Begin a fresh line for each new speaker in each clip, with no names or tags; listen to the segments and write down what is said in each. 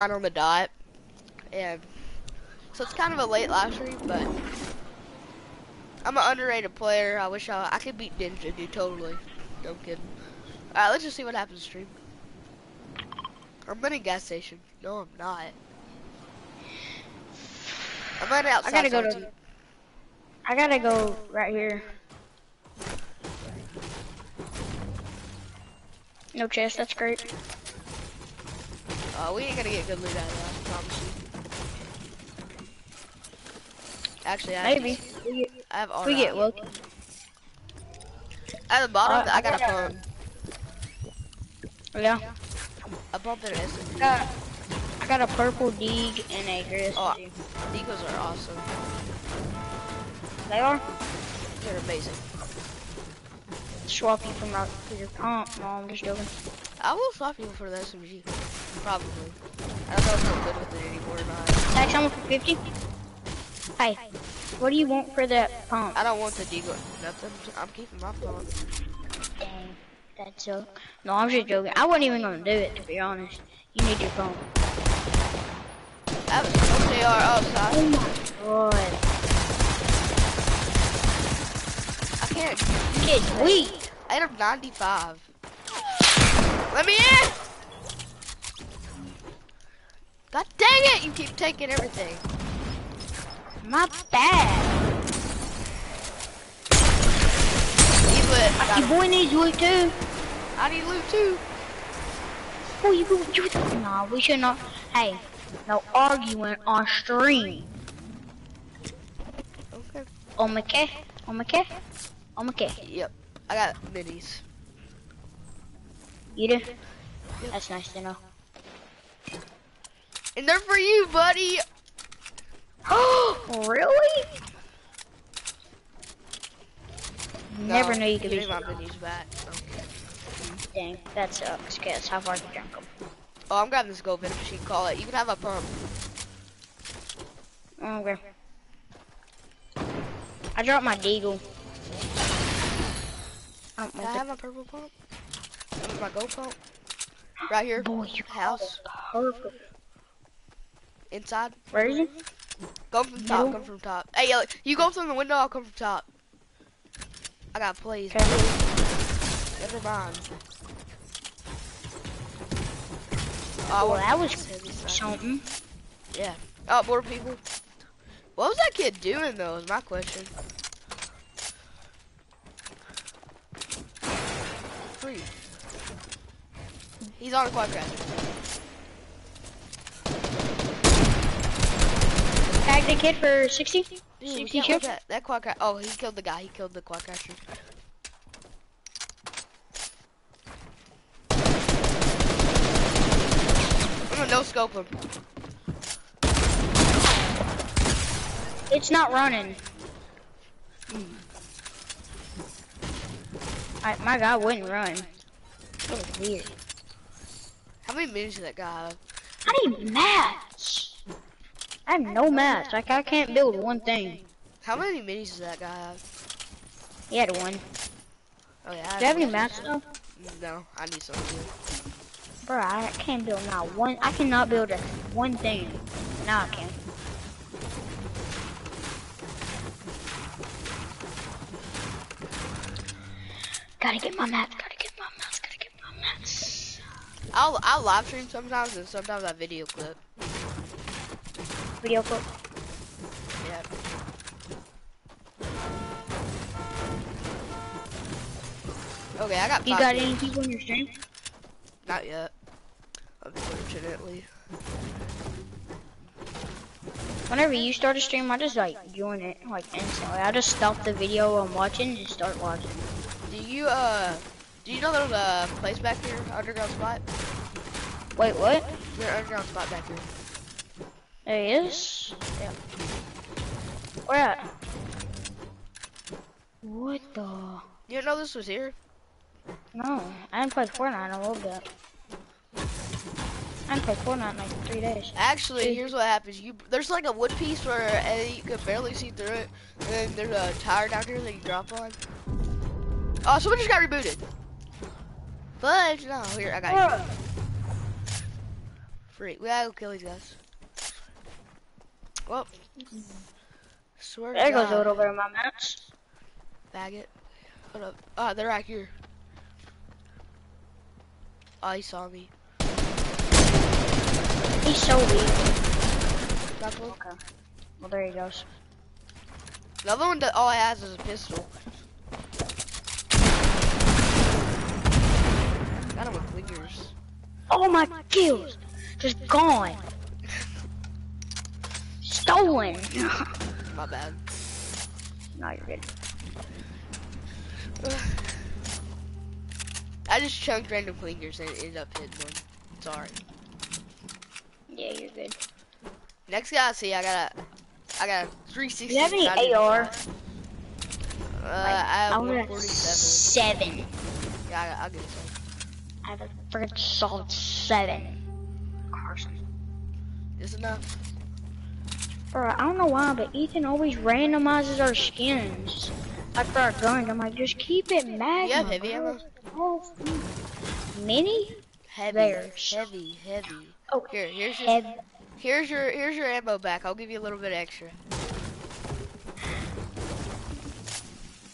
on the dot, and so it's kind of a late live stream, but I'm an underrated player. I wish I, I could beat Ninja, dude, totally. No kidding. Alright, let's just see what happens stream. I'm at a gas station. No, I'm not. I'm at outside.
I gotta go to. I gotta go right here. No chest, that's great.
Uh, we ain't gonna get good loot out of that, I promise you. Actually, I
Maybe.
Have,
we get,
I have all
we get Loki.
At the bottom,
Uh,
I got a
I
pump.
Yeah.
A pump and an SMG.
Got, I got a purple dig and a gray
Oh. Deagles are awesome.
They are?
They're amazing.
Swap you from out for your pump. No, I'm just joking.
I will swap you for the SMG. Probably. I don't know if I'm good with it anymore or not.
Tag someone for 50? Hey, what do you want for that pump?
I don't want the Deagle. Nothing. I'm keeping my pump.
Dang, that's so. No, I'm just joking. I wasn't even gonna do it, to be honest. You need your pump.
I have a smoke AR outside.
Oh my god.
I can't.
Kid's weak.
I have 95. Let me in! God dang it! You keep taking everything.
My bad.
Need lit.
Your boy needs loot too.
I need loot too.
Oh, you go. You, nah, we should not. Hey, no arguing on stream.
Okay.
On my K. On my K. On my K.
Yep. I got minis.
You do? That's nice to know.
And they're for you, buddy.
Oh, really? Never knew you could be
my minis back. Okay.
Dang, that uh, sucks. Guess how far you drunk them.
Oh, I'm grabbing this gold vending machine. Call it. You can have a pump.
Okay. I dropped my deagle. Oh, I don't
Can I have a purple pump? My gold pump? Right here.
boy. You
House.
Perfect.
Inside.
Where are you?
Go from top.
Middle.
Come from top. Hey, yo, you go from the window. I'll come from top. I got plays.
Okay.
Never mind.
Oh, oh
what-
that was something.
Yeah. Oh, more people. What was that kid doing though? Is my question. Free. He's on a quad crash.
The kid for 60.
Dude, we
60
can't
kills.
that, that quad crash. Oh, he killed the guy. He killed the quad crasher. Oh, I'm gonna no scope him.
It's not running. I, my guy wouldn't run. That was weird.
How many minutes does that guy have?
I need mats. I have no mats. Like I can't build one thing.
How many minis does that guy have?
He had one.
Oh yeah. I
Do you have any mats though?
No, I need some. too.
Bro, I can't build not one. I cannot build a one thing. Now I can. Gotta get my mats. Gotta get my mats. Gotta get my mats.
I'll I'll live stream sometimes and sometimes I video clip.
Video clip.
Yeah. Okay, I got.
You got any people in your stream?
Not yet. Unfortunately.
Whenever you start a stream, I just like join it like instantly. I just stop the video I'm watching and just start watching.
Do you uh? Do you know there's a place back here, underground spot?
Wait, what?
There's an underground spot back here.
There he is.
Yeah.
Where at? What the?
You didn't know this was here?
No, I haven't played Fortnite in a little bit. I haven't played Fortnite in like three days.
Actually,
Dude.
here's what happens. You there's like a wood piece where uh, you can barely see through it, and then there's a tire down here that you drop on. Oh, someone just got rebooted. But no, here I got you. Free. We gotta go kill these guys. Well, swear
There goes
God,
a over my match.
faggot. Hold up. Ah, they're right here. Oh, he saw me.
He's so weak.
That's.
Okay. Well, there he goes.
The other one that all I has is a pistol. Got him with fingers.
Oh my kills, just gone. Stolen.
My bad.
no, you're good.
I just chunked random fingers and ended up hitting one. Sorry.
Yeah, you're good.
Next guy I see, I got a, I got a 360.
Do you have any. AR?
Uh, I have
a
147.
seven.
Yeah, I, I'll get some.
I have a freaking solid seven. Carson.
Is enough?
Bro, I don't know why, but Ethan always randomizes our skins. Like for our guns, I'm like, just keep it.
You have heavy ammo?
Oh, hmm. Mini?
Heavy,
There's-
heavy, heavy.
Oh,
Here, here's your,
heavy.
here's your, here's your ammo back. I'll give you a little bit extra.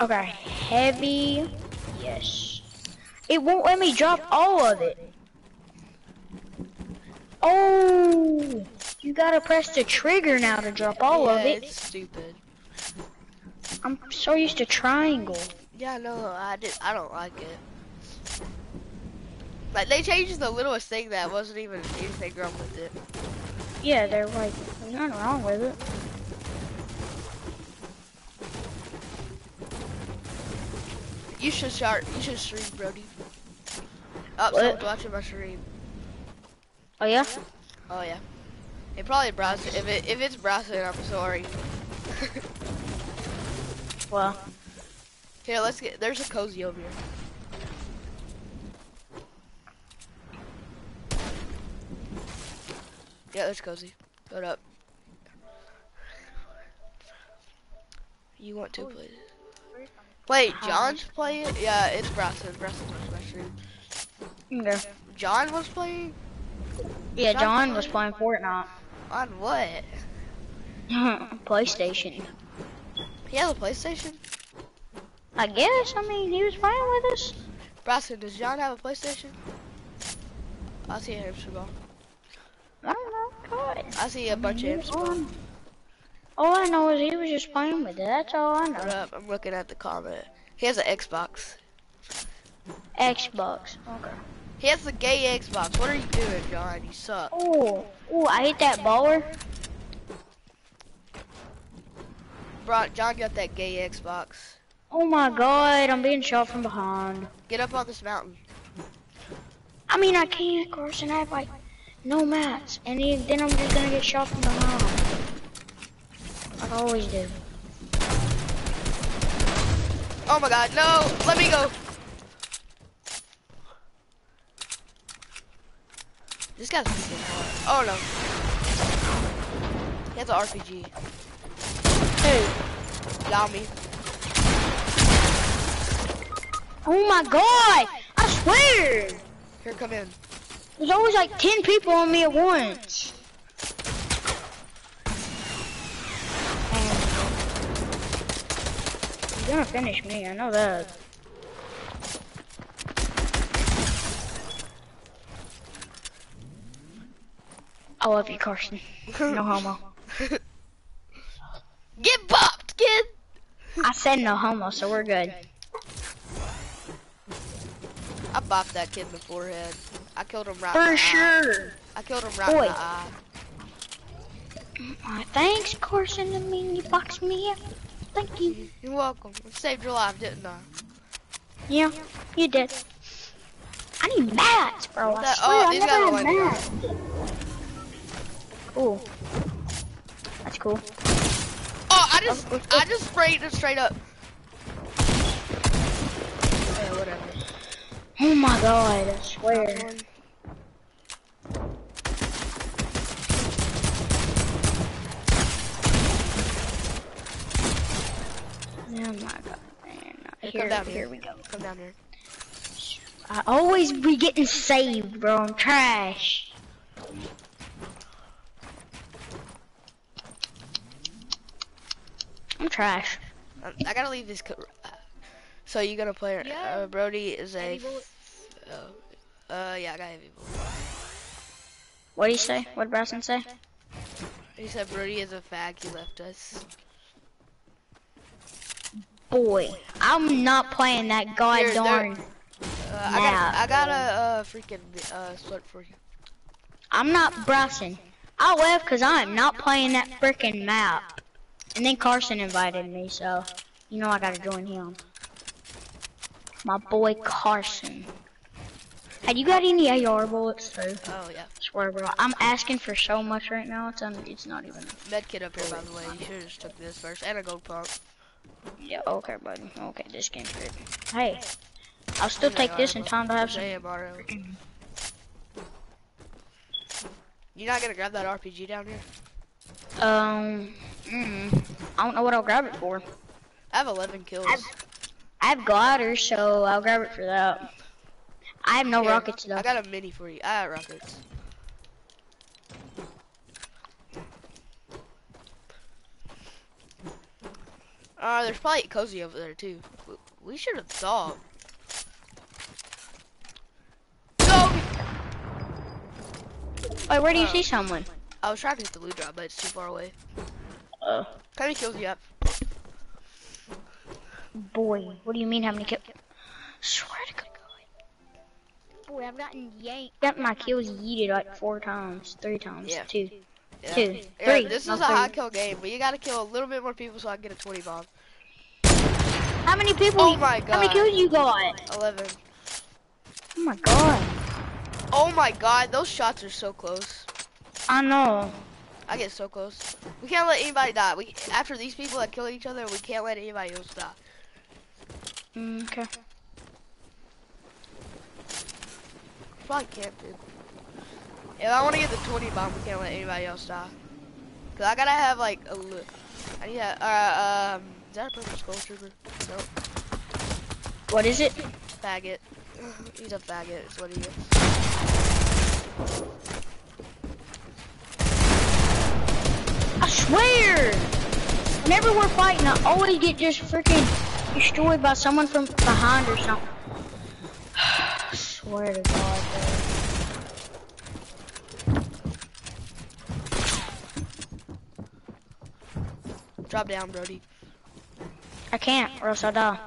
Okay, heavy. Yes. It won't let me drop all of it. Oh, you gotta press the trigger now to drop all
yeah,
of it.
it's stupid.
I'm so used to triangle.
Yeah, no, I did. I don't like it. Like they changed the littlest thing that wasn't even anything wrong with it.
Yeah, they're like, nothing wrong with it.
You should start. You should stream, Brody. Oh, someone's watching my stream.
Oh yeah?
Oh yeah. It probably browsing. If it if it's browsing, I'm sorry.
Well,
Here, let's get. There's a cozy over here. Yeah, there's cozy. Go up. You want to play? Wait, John's playing? Yeah, it's Brasson. Brasson was my stream.
okay.
John was playing?
Yeah,
John
John was
playing?
playing Fortnite.
On what?
PlayStation.
He has a PlayStation?
I guess. I mean, he was playing with us.
Brasson, does John have a PlayStation? I see a hamster ball.
I don't know. God.
I see a bunch of hamster.
All I know is he was just playing with it. That's all I
Hold
know.
up, I'm looking at the comment. He has an Xbox.
Xbox. Okay.
He has a gay Xbox. What are you doing, John? You suck.
Oh, oh, I hit that baller.
Bro, John got that gay Xbox.
Oh my god, I'm being shot from behind.
Get up on this mountain.
I mean, I can't, course and I have like no mats, and then then I'm just gonna get shot from behind. Like I always do.
Oh my god, no! Let me go! This guy's freaking hard. Oh no. He has an RPG.
Hey.
Got me.
Oh my god! I swear!
Here, come in.
There's always like 10 people on me at once. You're gonna finish me, I know that. I love you, Carson. No homo.
Get bopped, kid!
I said no homo, so we're good.
I bopped that kid in the forehead. I killed him right in
For
the eye.
sure.
I killed him right in the eye.
Aw, thanks, Carson. I mean, you boxed me up. Thank you.
You're welcome. I saved your life, didn't I?
Yeah, you did. I need mats, bro. I
That-
swear,
oh,
I
these
never
guys are
had
like-
mats. Cool. That's cool.
Oh, I just, I just sprayed it straight up. Yeah, whatever.
Oh my god, I swear. Oh my god, man.
Here,
Here,
come down
here
here.
we go.
Come down here.
I always be getting saved, bro. I'm trash. Trash.
Um, I gotta leave this. Co- so you gonna play?
Yeah.
Uh, Brody is a. Uh, uh, yeah, I got heavy bullet.
What do you say? What did Bryson say?
He said Brody is a fag. He left us.
Boy, I'm not playing that god
Here, there-
darn.
Uh, I got.
Nah,
I got a uh, freaking uh, sweat for you.
I'm not Bryson. I left because I'm not playing that freaking map. And then Carson invited me, so you know I gotta join him. My boy Carson. Hey, you got any AR bullets too?
Oh yeah.
swear, bro. I'm asking for so much right now. It's un it's not even.
Med kit up here, by the way. You should have just took this first, and a gold pump.
Yeah. Okay, buddy. Okay, this game's good. Hey, I'll still take this in time to have some.
Say it, You're not gonna grab that RPG down here?
Um, mm, I don't know what I'll grab it for.
I have 11 kills.
I have gliders, so I'll grab it for that. I have no
Here,
rockets though.
I got a mini for you. I got rockets. Uh, there's probably cozy over there too. We should have thought. Go!
Wait, where do you
uh,
see someone?
I was trying to hit the loot drop, but it's too far away.
Oh,
How many kills do you have?
boy, what do you mean? How many kills? Swear to God. Boy, I've gotten yanked. Got my kills yeeted like four times, three times,
Yeah.
two.
Yeah.
Two,
Yeah,
three,
this is a
three.
high kill game, but you gotta kill a little bit more people so I can get a 20 bomb.
How many people?
Oh
you-
my
How many
God.
kills you got?
11.
Oh my God.
Oh my god, those shots are so close.
I know.
I get so close. We can't let anybody die. We after these people that kill each other, we can't let anybody else die.
Mm, okay.
Probably can't, dude. If I want to get the 20 bomb, we can't let anybody else die. Cause I gotta have like a li- I need to, uh, um, is that a purple skull trooper? No,
What is it?
faggot. He's a faggot, is what he is.
Whenever we're fighting, I always get just freaking destroyed by someone from behind or something. I swear to God, bro.
Drop down, Brody.
I can't, or else I'll die.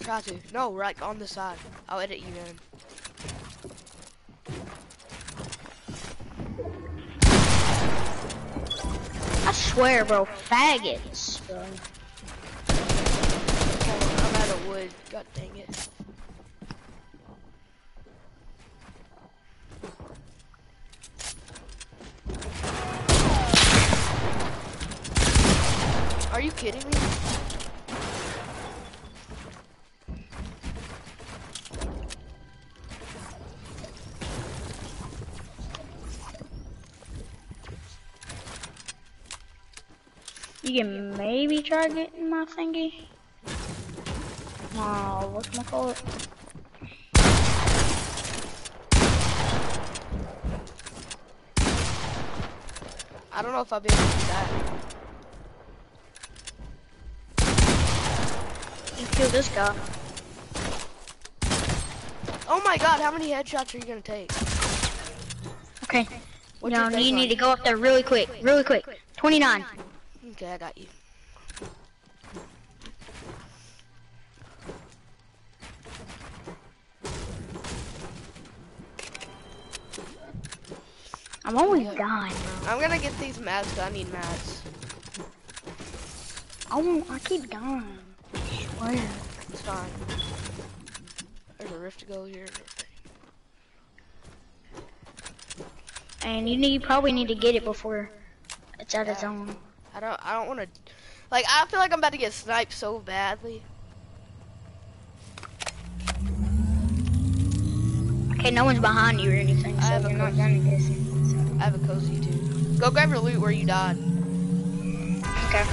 Try to. No, right on the side. I'll edit you in.
I swear, bro, faggots, bro.
Hold I'm out of wood. God dang it. Are you kidding me?
You can maybe try getting my thingy. Oh, what's my call it?
I don't know if I'll be able to do that.
You kill this guy.
Oh my god, how many headshots are you gonna take?
Okay.
What's your
you need to go up there really quick, really quick. 29.
Okay, I got you.
I'm always dying, bro.
I'm gonna get these mats I need mats.
I won't, I keep dying. I swear.
It's fine. There's a rift to go here.
And you need, you probably need to get it before it's at its
Yeah. I don't. I don't want to. Like, I feel like I'm about to get sniped so badly.
Okay, no one's behind you or anything,
I
so
have a cozy. I have a cozy too. Go grab your loot where you died.
Okay.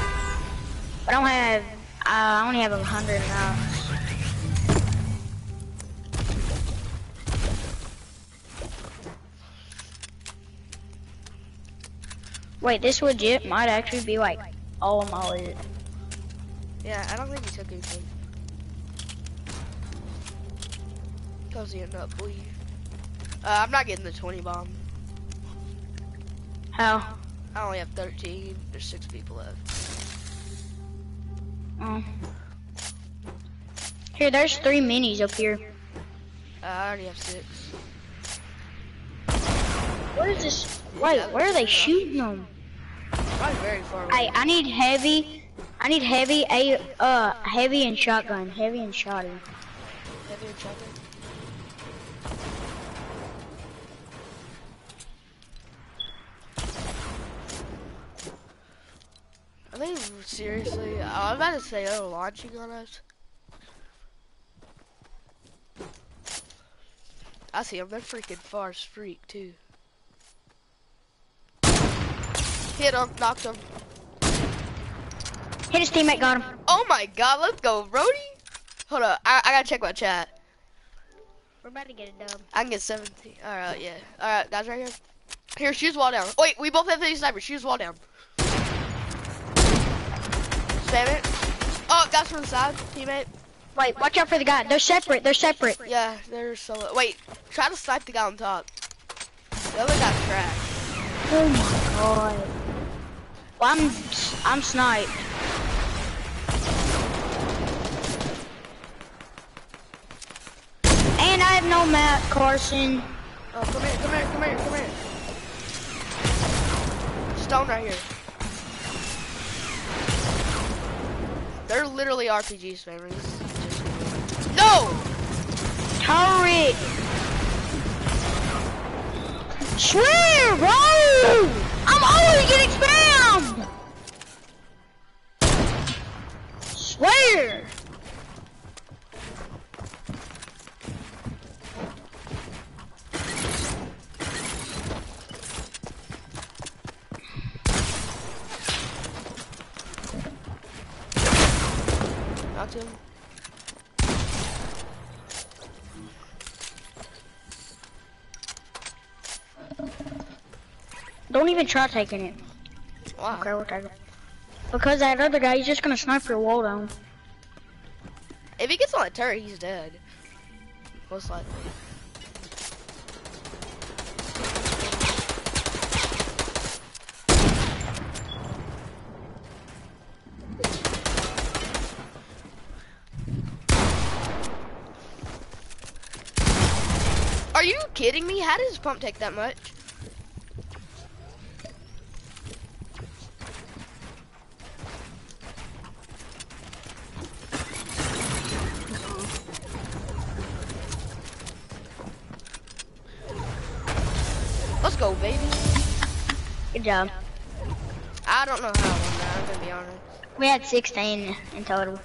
I don't have, uh, I only have a hundred now. Wait, this legit might actually be like all of my loot.
Yeah, I don't think he took anything. Cause he ended up bleeding. Uh, I'm not getting the 20 bomb.
How?
I only have 13. There's six people left.
Oh. Here, there's three minis up here.
Uh, I already have six.
What is this? Wait, where are they shooting them?
Probably very far away.
Hey, I need heavy. I need heavy, a uh, heavy and shotgun, heavy and shotty.
Heavy and shotgun. I think seriously, I'm about to say they're launching on us. I see them. They're freaking far as freak too. Hit him, knocked him.
Hit his teammate, got him.
Oh my god, let's go, Brody. Hold up, I, I gotta check my chat.
We're about to get a dub.
I can get 17. Alright, yeah. Alright, guys, right here. Here, shoot wall down. Wait, we both have these snipers. Shoot wall down. Spam it. Oh, guys from the side, teammate.
Wait, watch out for the guy. They're separate. They're separate.
Yeah, they're so. Wait, try to snipe the guy on top. The other guy's trash.
Oh my god. I'm I'm sniped. And I have no map, Carson.
Oh, come here, come here, come here, come here. Stone right here. They're literally RPG spammers. No!
Turret. Swear, bro! I'm always getting spammed!
Him.
Don't even try taking it.
Wow.
Okay, we'll take it. Because that other guy, he's just gonna snipe your wall down.
If he gets on that turret, he's dead. Most likely. Are you kidding me? How does pump take that much? Let's go, baby.
Good job.
I don't know how I won that, I'm gonna be honest.
We had 16 in total.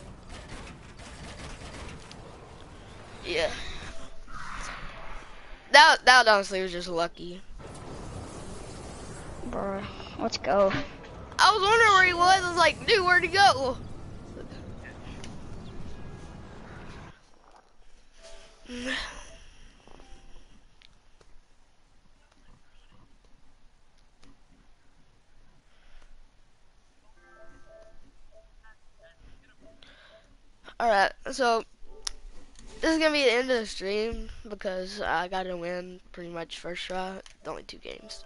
Yeah. That that honestly was just lucky.
Bro, let's go.
I was wondering where he was. I was like, dude, where'd he go? Alright, so this is gonna be the end of the stream because I gotta win pretty much first try. shot. Only two games.